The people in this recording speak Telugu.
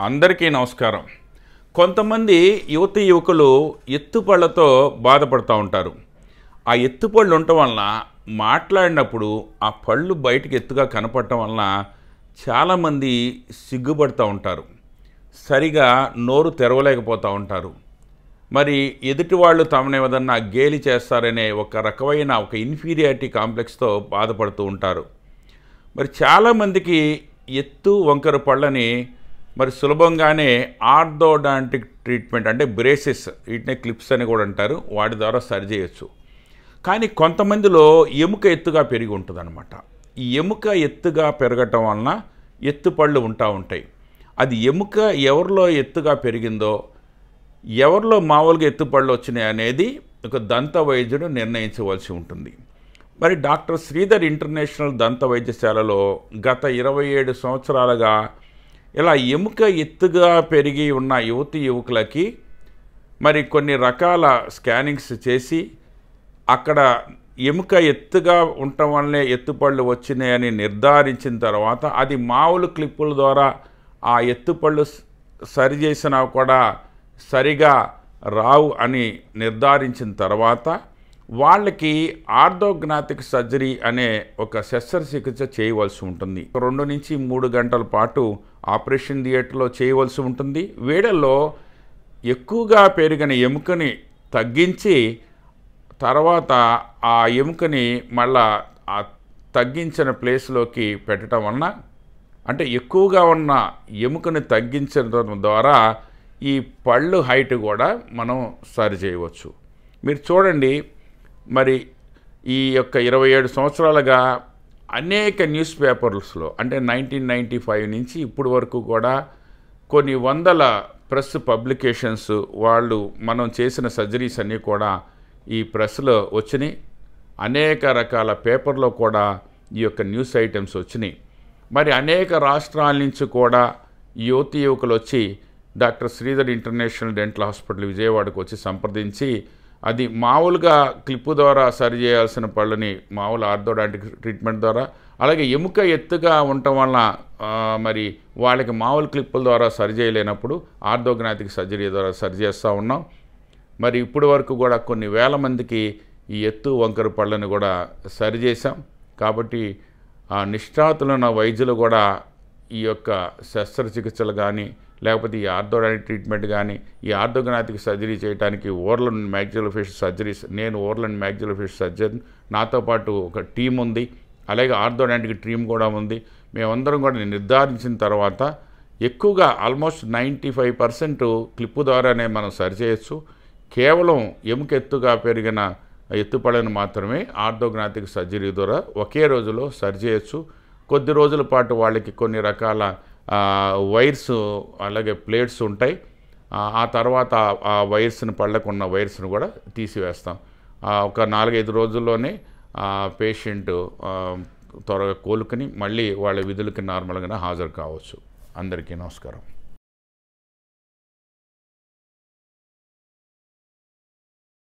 అందరికీ నమస్కారం. కొంతమంది యువతి యువకులు ఎత్తుపళ్ళతో బాధపడుతూ ఉంటారు. ఆ ఎత్తుపళ్ళు ఉండటం వలన మాట్లాడినప్పుడు ఆ పళ్ళు బయటకు ఎత్తుగా కనపడటం వలన చాలామంది సిగ్గుపడుతూ ఉంటారు. సరిగా నోరు తెరవలేకపోతూ ఉంటారు. మరి ఎదుటి వాళ్ళు తమను ఏదన్నా గేలి చేస్తారనే ఒక రకమైన ఒక ఇన్ఫీరియారిటీ కాంప్లెక్స్తో బాధపడుతూ ఉంటారు. మరి చాలామందికి ఎత్తు వంకర పళ్ళని మరి సులభంగానే ఆర్థోడాంటిక్ ట్రీట్మెంట్ అంటే బ్రేసెస్ వీటినే క్లిప్స్ అని కూడా అంటారు వాటి ద్వారా సరి చేయొచ్చు. కానీ కొంతమందిలో ఎముక ఎత్తుగా పెరిగి ఉంటుందన్నమాట. ఈ ఎముక ఎత్తుగా పెరగటం వలన ఎత్తుపళ్ళు ఉంటా ఉంటాయి. అది ఎముక ఎవరిలో ఎత్తుగా పెరిగిందో ఎవరిలో మామూలుగా ఎత్తుపళ్ళు వచ్చినాయి అనేది ఒక దంత వైద్యుడు నిర్ణయించవలసి ఉంటుంది. మరి డాక్టర్ శ్రీధర్ ఇంటర్నేషనల్ దంత వైద్యశాలలో గత ఇరవై ఏడు సంవత్సరాలుగా ఇలా ఎముక ఎత్తుగా పెరిగి ఉన్న యువతి యువకులకి మరి కొన్ని రకాల స్కానింగ్స్ చేసి అక్కడ ఎముక ఎత్తుగా ఉండటం వల్లే ఎత్తుపళ్ళు వచ్చినాయని నిర్ధారించిన తర్వాత అది మామూలు క్లిప్పుల ద్వారా ఆ ఎత్తుపళ్ళు సరి చేసినా కూడా సరిగా రావు అని నిర్ధారించిన తర్వాత వాళ్ళకి ఆర్థోగ్నాతిక్ సర్జరీ అనే ఒక శస్త్రచికిత్స చేయవలసి ఉంటుంది. రెండు నుంచి మూడు గంటల పాటు ఆపరేషన్ థియేటర్లో చేయవలసి ఉంటుంది. వేడల్లో ఎక్కువగా పెరిగిన ఎముకని తగ్గించి తర్వాత ఆ ఎముకని మళ్ళా ఆ తగ్గించిన ప్లేస్లోకి పెట్టడం వలన అంటే ఎక్కువగా ఉన్న ఎముకని తగ్గించడం ద్వారా ఈ పళ్ళు హైట్ కూడా మనం సరి చేయవచ్చు. మీరు చూడండి మరి ఈ యొక్క ఇరవై ఏడు సంవత్సరాలుగా అనేక న్యూస్ పేపర్స్లో అంటే నైన్టీన్ నైంటీ ఫైవ్ నుంచి ఇప్పుడు వరకు కూడా కొన్ని వందల ప్రెస్ పబ్లికేషన్స్ వాళ్ళు మనం చేసిన సర్జరీస్ అన్నీ కూడా ఈ ప్రెస్లో వచ్చినాయి. అనేక రకాల పేపర్లో కూడా ఈ యొక్క న్యూస్ ఐటమ్స్ వచ్చినాయి. మరి అనేక రాష్ట్రాల నుంచి కూడా యువతి యువకులు వచ్చి doctor Sridhar international dental hospital విజయవాడకు వచ్చి సంప్రదించి అది మామూలుగా క్లిప్పు ద్వారా సరి చేయాల్సిన పళ్ళని మామూలు ఆర్థోడాంటిక్ ట్రీట్మెంట్ ద్వారా అలాగే ఎముక ఎత్తుగా ఉండటం వలన మరి వాళ్ళకి మామూలు క్లిప్పుల ద్వారా సరి చేయలేనప్పుడు ఆర్థోగ్నాథిక్ సర్జరీ ద్వారా సరి చేస్తూ ఉన్నాం. మరి ఇప్పటి వరకు కూడా కొన్ని వేల మందికి ఈ ఎత్తు వంకర పళ్ళని కూడా సరి చేశాం. కాబట్టి ఆ నిష్ఠాతులున్న వైద్యులు కూడా ఈ యొక్క శస్త్రచికిత్సలు కానీ లేకపోతే ఈ ఆర్థోడానిక్ ట్రీట్మెంట్ కానీ ఈ ఆర్థోగనాటిక్ సర్జరీ చేయడానికి ఓర్లన్ మ్యాగ్జిలోఫిష్ సర్జరీస్ నేను ఓర్లన్ మ్యాగ్జిలోఫిష్ సర్జన్ నాతో పాటు ఒక టీం ఉంది అలాగే ఆర్థోడాంటిక్ టీం కూడా ఉంది. మేమందరం కూడా నిర్ధారించిన తర్వాత ఎక్కువగా almost ninety five percent clip ద్వారానే మనం సరిచేయచ్చు కేవలం ఎముకెత్తుగా పెరిగిన ఎత్తుపడని మాత్రమే ఆర్థోగ్నాటిక్ సర్జరీ ద్వారా ఒకే రోజులో సరిచేయచ్చు కొద్ది రోజుల పాటు వాళ్ళకి కొన్ని రకాల వైర్స్ అలాగే ప్లేట్స్ ఉంటాయి. ఆ, తర్వాత ఆ వైర్స్ని పళ్ళకున్న వైర్స్ని కూడా తీసివేస్తాం. ఒక నాలుగైదు రోజుల్లోనే పేషెంట్ త్వరగా కోలుకుని మళ్ళీ వాళ్ళ విధులకి నార్మల్గానే హాజరు కావచ్చు. అందరికీ నమస్కారం.